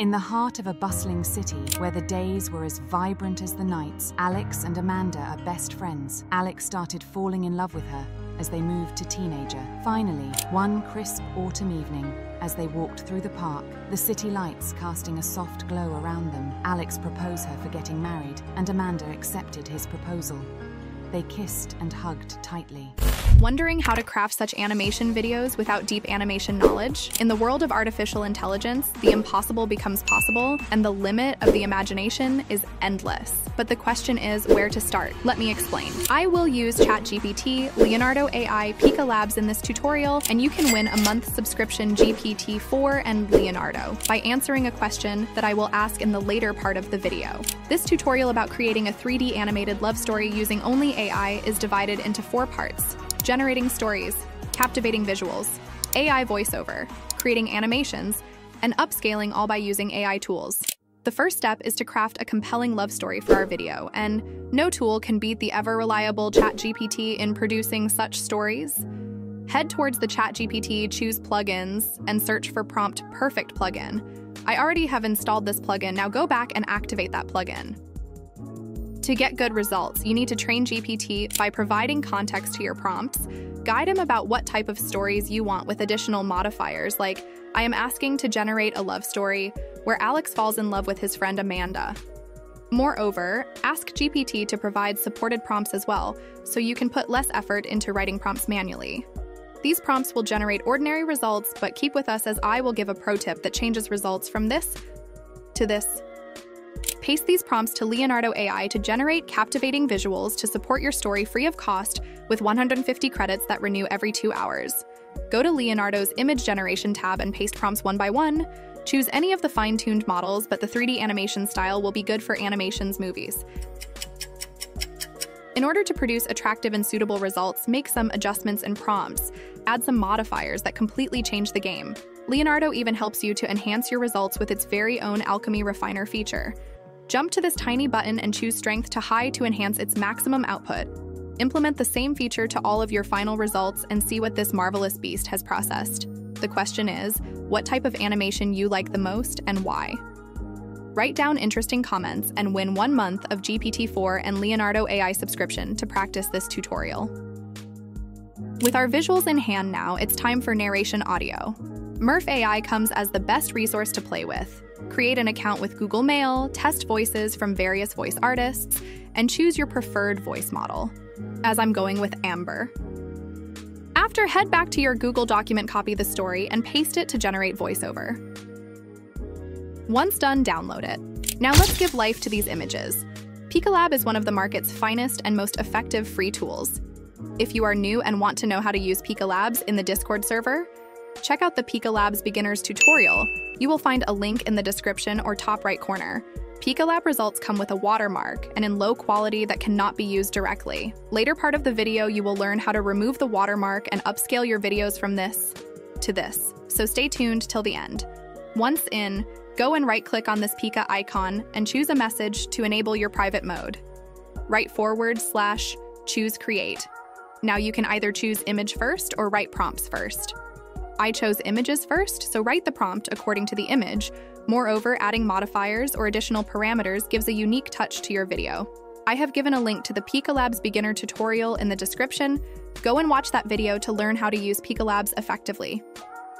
In the heart of a bustling city, where the days were as vibrant as the nights, Alex and Amanda are best friends. Alex started falling in love with her as they moved to teenager. Finally, one crisp autumn evening, as they walked through the park, the city lights casting a soft glow around them, Alex proposed her for getting married, and Amanda accepted his proposal. They kissed and hugged tightly. Wondering how to craft such animation videos without deep animation knowledge? In the world of artificial intelligence, the impossible becomes possible, and the limit of the imagination is endless. But the question is where to start. Let me explain. I will use ChatGPT, Leonardo AI, Pika Labs in this tutorial, and you can win a month subscription GPT-4 and Leonardo by answering a question that I will ask in the later part of the video. This tutorial about creating a 3D animated love story using only AI is divided into four parts generating stories, captivating visuals, AI voiceover, creating animations, and upscaling all by using AI tools. The first step is to craft a compelling love story for our video, and no tool can beat the ever-reliable ChatGPT in producing such stories. Head towards the ChatGPT, choose plugins, and search for Prompt Perfect plugin. I already have installed this plugin, now go back and activate that plugin. To get good results, you need to train GPT by providing context to your prompts, guide him about what type of stories you want with additional modifiers like, I am asking to generate a love story where Alex falls in love with his friend Amanda. Moreover, ask GPT to provide supported prompts as well, so you can put less effort into writing prompts manually. These prompts will generate ordinary results, but keep with us as I will give a pro tip that changes results from this to this Paste these prompts to Leonardo AI to generate captivating visuals to support your story free of cost with 150 credits that renew every two hours. Go to Leonardo's Image Generation tab and paste prompts one by one. Choose any of the fine tuned models, but the 3D animation style will be good for animations movies. In order to produce attractive and suitable results, make some adjustments in prompts. Add some modifiers that completely change the game. Leonardo even helps you to enhance your results with its very own Alchemy Refiner feature. Jump to this tiny button and choose Strength to High to enhance its maximum output. Implement the same feature to all of your final results and see what this marvelous beast has processed. The question is, what type of animation you like the most and why? Write down interesting comments and win one month of GPT-4 and Leonardo AI subscription to practice this tutorial. With our visuals in hand now, it's time for narration audio. Murf AI comes as the best resource to play with. Create an account with Google Mail, test voices from various voice artists, and choose your preferred voice model. As I'm going with Amber. After, head back to your Google document, copy the story, and paste it to generate voiceover. Once done, download it. Now let's give life to these images. Pikalab is one of the market's finest and most effective free tools. If you are new and want to know how to use Pika Labs in the Discord server, check out the Pika Labs beginners tutorial, you will find a link in the description or top right corner. Pika Lab results come with a watermark and in low quality that cannot be used directly. Later part of the video, you will learn how to remove the watermark and upscale your videos from this to this. So stay tuned till the end. Once in, go and right click on this Pika icon and choose a message to enable your private mode. Write forward slash choose create. Now you can either choose image first or write prompts first. I chose images first, so write the prompt according to the image. Moreover, adding modifiers or additional parameters gives a unique touch to your video. I have given a link to the Pika Labs beginner tutorial in the description. Go and watch that video to learn how to use Pika Labs effectively.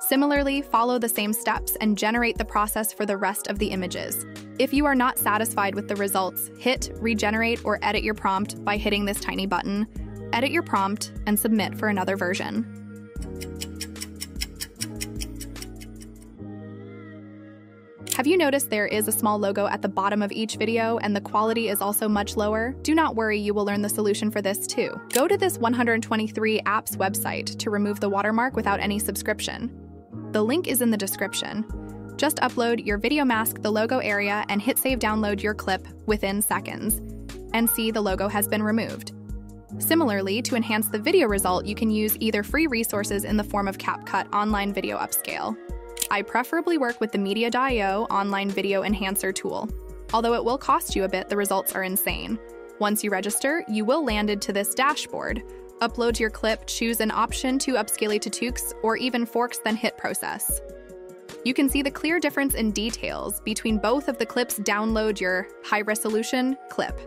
Similarly, follow the same steps and generate the process for the rest of the images. If you are not satisfied with the results, hit regenerate or edit your prompt by hitting this tiny button. Edit your prompt and submit for another version. Have you noticed there is a small logo at the bottom of each video and the quality is also much lower? Do not worry, you will learn the solution for this too. Go to this 123 apps website to remove the watermark without any subscription. The link is in the description. Just upload your video mask the logo area and hit save download your clip within seconds. And see the logo has been removed. Similarly, to enhance the video result, you can use either free resources in the form of CapCut Online Video Upscale I preferably work with the Media.io online video enhancer tool. Although it will cost you a bit, the results are insane. Once you register, you will landed to this dashboard. Upload your clip, choose an option to upscale to 2K or even 4K, then hit process. You can see the clear difference in details between both of the clips download your high resolution clip.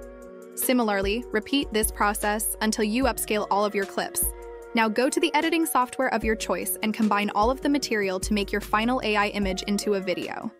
Similarly, repeat this process until you upscale all of your clips. Now go to the editing software of your choice and combine all of the material to make your final AI image into a video.